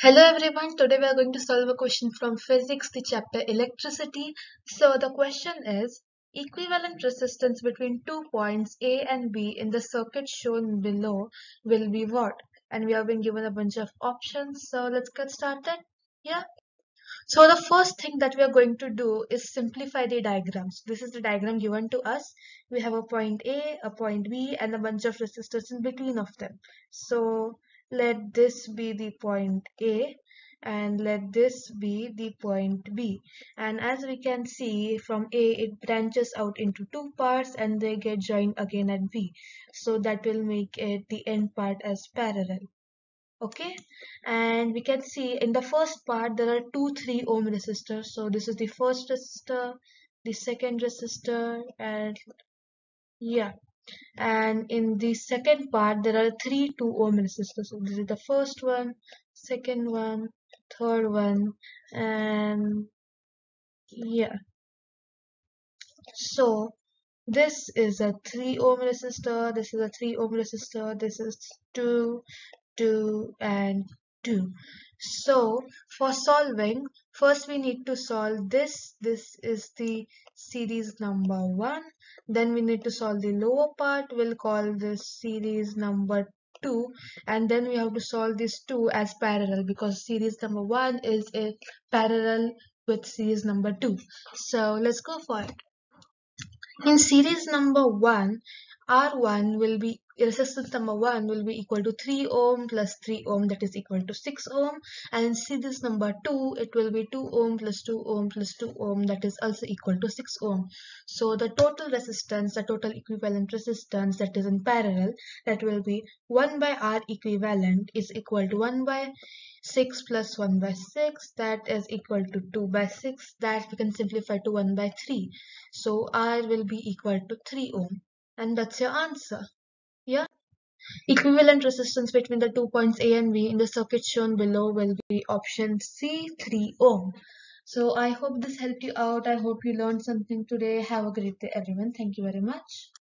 Hello everyone, today we are going to solve a question from physics, the chapter electricity. So the question is, equivalent resistance between two points A and B in the circuit shown below will be what? And we have been given a bunch of options, so let's get started. Yeah. So the first thing that we are going to do is simplify the diagrams. This is the diagram given to us. We have a point A, a point B and a bunch of resistors in between of them. So let this be the point A and let this be the point B. And as we can see from A it branches out into two parts and they get joined again at B. So that will make it the end part as parallel. Okay? And we can see in the first part there are two 3 ohm resistors. So this is the first resistor the second resistor and yeah and in the second part there are three 2 ohm resistors. So this is the first one second one third one and yeah. So this is a 3 ohm resistor this is a 3 ohm resistor this is 2 2 and 2 so for solving first we need to solve this. This is the series number 1 then we need to solve the lower part. We'll call this series number 2 and then we have to solve these two as parallel because series number 1 is a parallel with series number 2 so let's go for it. In series number 1 R1 will be resistance number 1 will be equal to 3 ohm plus 3 ohm that is equal to 6 ohm. And series number 2 it will be 2 ohm plus 2 ohm plus 2 ohm that is also equal to 6 ohm. So the total resistance the total equivalent resistance that is in parallel that will be 1 by R equivalent is equal to 1 by 6 plus 1 by 6 that is equal to 2 by 6 that we can simplify to 1 by 3 so R will be equal to 3 ohm. And that's your answer. Equivalent resistance between the two points A and B in the circuit shown below will be option C 3 ohm. So I hope this helped you out. I hope you learned something today. Have a great day everyone. Thank you very much.